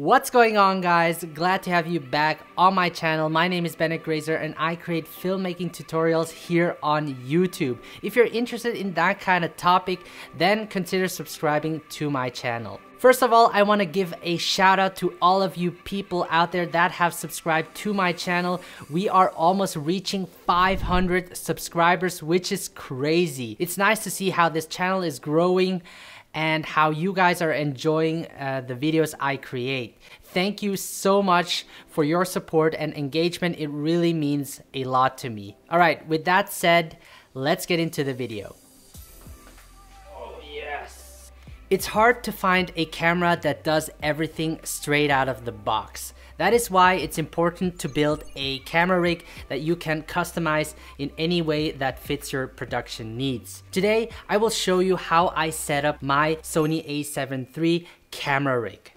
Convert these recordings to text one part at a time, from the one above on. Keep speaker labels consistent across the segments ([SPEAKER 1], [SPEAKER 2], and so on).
[SPEAKER 1] What's going on guys? Glad to have you back on my channel. My name is Benett Graezer and I create filmmaking tutorials here on YouTube. If you're interested in that kind of topic, then consider subscribing to my channel. First of all, I want to give a shout out to all of you people out there that have subscribed to my channel. We are almost reaching 500 subscribers, which is crazy. It's nice to see how this channel is growing and how you guys are enjoying uh, the videos I create. Thank you so much for your support and engagement. It really means a lot to me. All right, with that said, let's get into the video. Oh, yes. It's hard to find a camera that does everything straight out of the box. That is why it's important to build a camera rig that you can customize in any way that fits your production needs. Today, I will show you how I set up my Sony a7 III camera rig.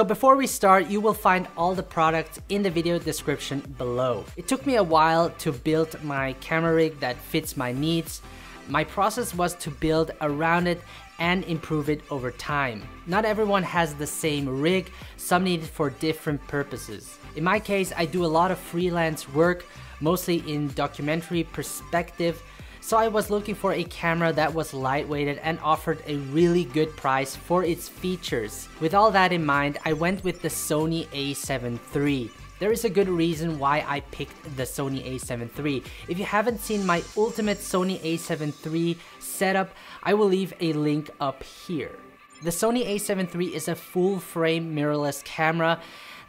[SPEAKER 1] So before we start, you will find all the products in the video description below. It took me a while to build my camera rig that fits my needs. My process was to build around it and improve it over time. Not everyone has the same rig, some need it for different purposes. In my case, I do a lot of freelance work, mostly in documentary perspective, so I was looking for a camera that was lightweighted and offered a really good price for its features. With all that in mind, I went with the Sony a7 III. There is a good reason why I picked the Sony a7 III. If you haven't seen my ultimate Sony a7 III setup, I will leave a link up here. The Sony a7 III is a full frame mirrorless camera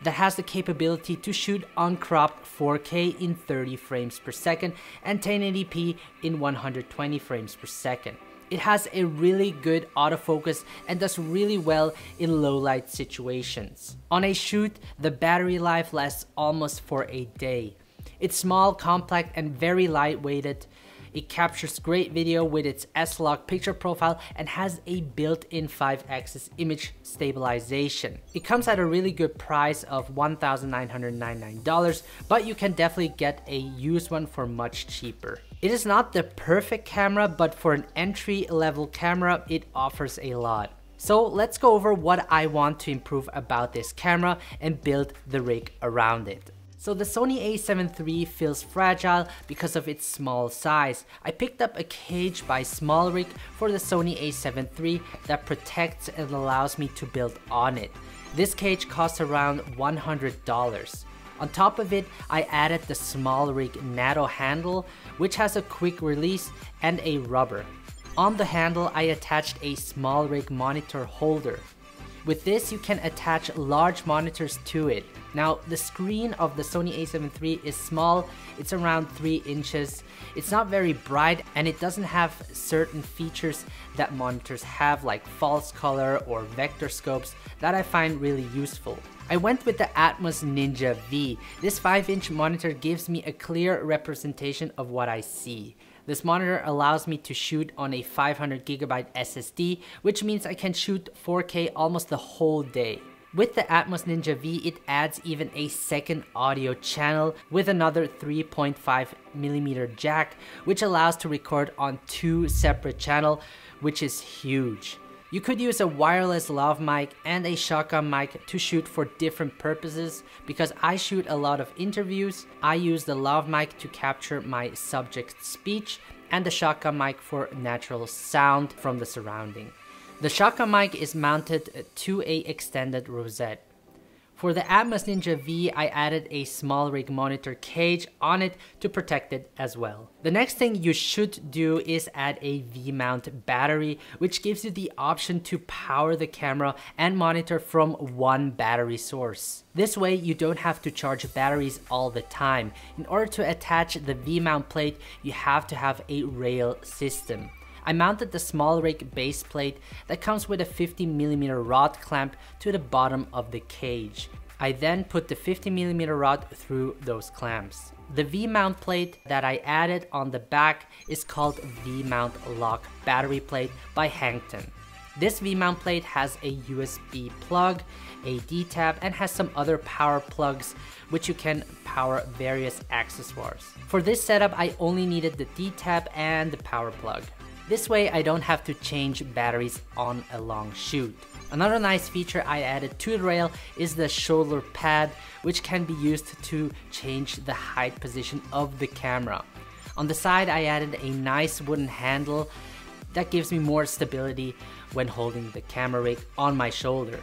[SPEAKER 1] that has the capability to shoot uncropped 4K in 30 frames per second and 1080p in 120 frames per second. It has a really good autofocus and does really well in low light situations. On a shoot, the battery life lasts almost for a day. It's small, compact, and very lightweighted. It captures great video with its S-Log picture profile and has a built-in 5-axis image stabilization. It comes at a really good price of $1,999, but you can definitely get a used one for much cheaper. It is not the perfect camera, but for an entry-level camera, it offers a lot. So let's go over what I want to improve about this camera and build the rig around it. So the Sony a7 III feels fragile because of its small size. I picked up a cage by SmallRig for the Sony a7 III that protects and allows me to build on it. This cage costs around $100. On top of it, I added the SmallRig NATO handle, which has a quick release and a rubber. On the handle, I attached a SmallRig monitor holder. With this, you can attach large monitors to it. Now, the screen of the Sony a7 III is small, it's around 3 inches, it's not very bright, and it doesn't have certain features that monitors have like false color or vector scopes that I find really useful. I went with the Atomos Ninja V. This 5 inch monitor gives me a clear representation of what I see. This monitor allows me to shoot on a 500GB SSD, which means I can shoot 4K almost the whole day. With the Atomos Ninja V, it adds even a second audio channel with another 3.5mm jack, which allows to record on two separate channels, which is huge. You could use a wireless lav mic and a shotgun mic to shoot for different purposes. Because I shoot a lot of interviews, I use the lav mic to capture my subject's speech and the shotgun mic for natural sound from the surrounding. The shotgun mic is mounted to a extended rosette. For the Atomos Ninja V, I added a SmallRig monitor cage on it to protect it as well. The next thing you should do is add a V-mount battery, which gives you the option to power the camera and monitor from one battery source. This way, you don't have to charge batteries all the time. In order to attach the V-mount plate, you have to have a rail system. I mounted the SmallRig base plate that comes with a 50mm rod clamp to the bottom of the cage. I then put the 50mm rod through those clamps. The V-mount plate that I added on the back is called V-mount lock battery plate by Hankton. This V-mount plate has a USB plug, a D-Tap, and has some other power plugs which you can power various accessories. For this setup, I only needed the D-Tap and the power plug. This way I don't have to change batteries on a long shoot. Another nice feature I added to the rail is the shoulder pad, which can be used to change the height position of the camera. On the side I added a nice wooden handle that gives me more stability when holding the camera rig on my shoulder.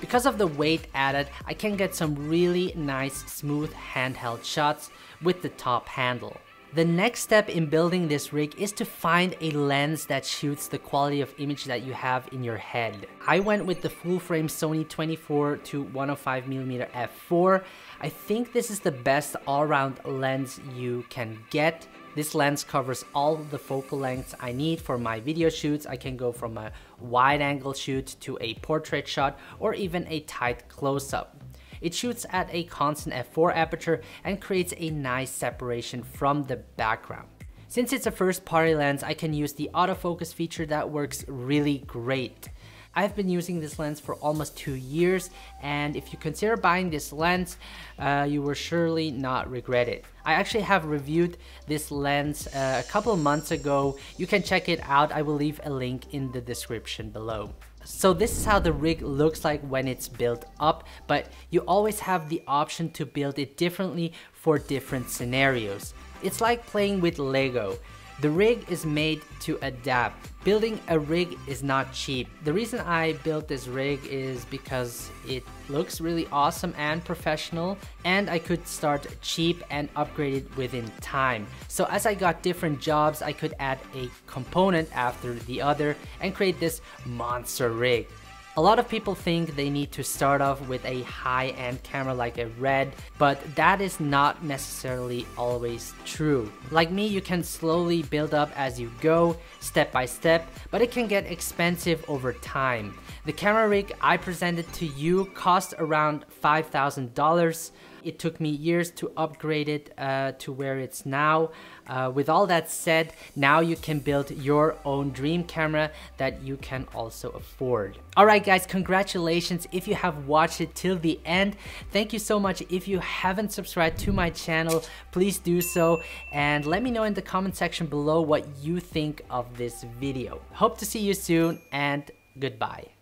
[SPEAKER 1] Because of the weight added, I can get some really nice smooth handheld shots with the top handle. The next step in building this rig is to find a lens that shoots the quality of image that you have in your head. I went with the full frame Sony 24 to 105mm f4. I think this is the best all-round lens you can get. This lens covers all the focal lengths I need for my video shoots. I can go from a wide angle shoot to a portrait shot or even a tight close-up. It shoots at a constant f4 aperture and creates a nice separation from the background. Since it's a first party lens, I can use the autofocus feature that works really great. I've been using this lens for almost two years and if you consider buying this lens, uh, you will surely not regret it. I actually have reviewed this lens uh, a couple months ago. You can check it out. I will leave a link in the description below. So this is how the rig looks like when it's built up, but you always have the option to build it differently for different scenarios. It's like playing with Lego. The rig is made to adapt. Building a rig is not cheap. The reason I built this rig is because it looks really awesome and professional and I could start cheap and upgrade it within time. So as I got different jobs, I could add a component after the other and create this monster rig. A lot of people think they need to start off with a high-end camera like a Red, but that is not necessarily always true. Like me, you can slowly build up as you go, step by step, but it can get expensive over time. The camera rig I presented to you cost around $5,000. It took me years to upgrade it uh, to where it's now. Uh, with all that said, now you can build your own dream camera that you can also afford. Alright guys, congratulations if you have watched it till the end. Thank you so much. If you haven't subscribed to my channel, please do so and let me know in the comment section below what you think of this video. Hope to see you soon and goodbye.